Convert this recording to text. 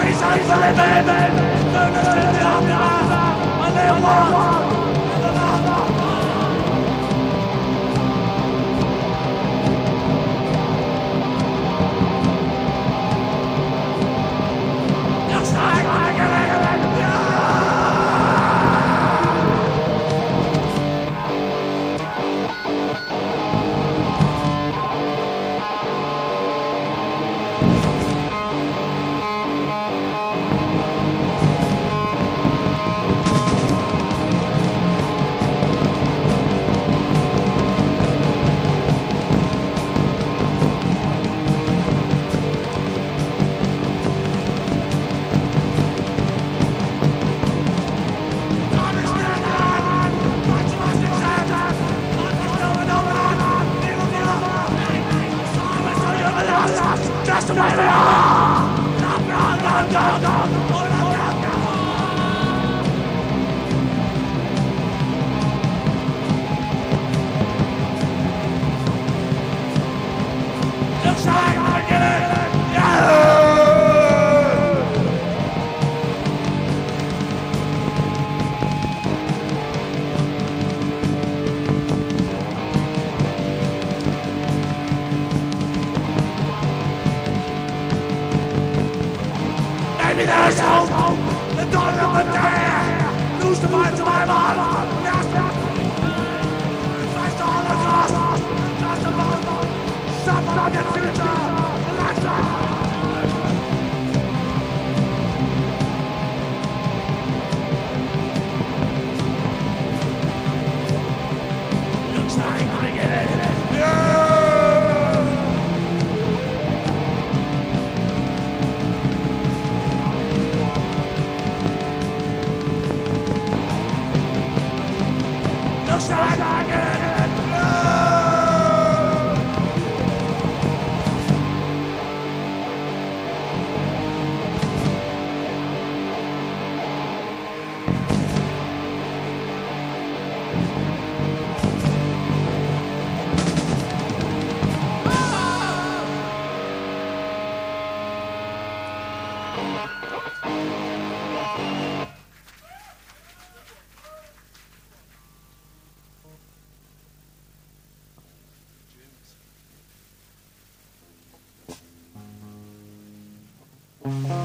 Reason for living, the good to the dark, and they want Maybe Future! Alexa! Thank